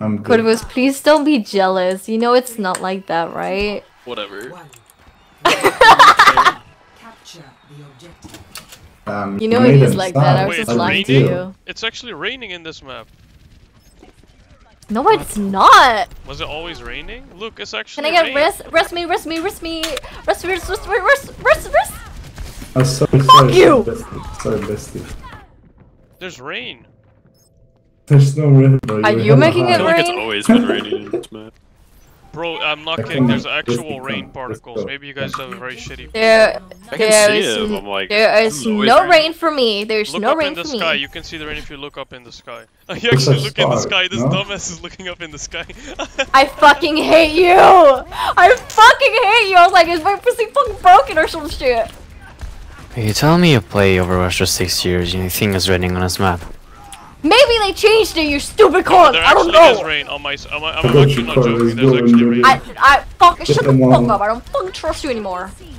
I'm good. Corvus, please don't be jealous. You know it's not like that, right? Whatever. Um, You know it is Maiden, like that. I was Wait, just it's lying to you. It's actually raining in this map. No, it's not. Was it always raining? Look, it's actually. Can I get rest? Rest me, rest me, rest me, rest me, rest, rest, rest, rest, rest. Oh, sorry, sorry, you! sorry, bestie. Sorry, bestie. There's rain. There's no rain, bro. Are You're you making high. it I feel like it's rain? always been raining in this map. Bro, I'm not kidding. There's actual rain particles. Maybe you guys have a very shitty. There, I can there see is, it. I'm like, there this is is always no raining. rain for me. There's Look no up rain in the sky. me. You can see the rain if you look up in the sky. you actually a look in the sky. This no? dumbass is looking up in the sky. I fucking hate you. I fucking hate you. I was like, is my pussy fucking broken or some shit? You tell me you play Overwatch for six years and you think it's raining on this map. Maybe they changed it, you stupid cunt. there I don't actually is know. rain on my. s- I'm, I'm I got actually not joking. There's actually rain. I, I fucking shut the fuck up. I don't fucking trust you anymore.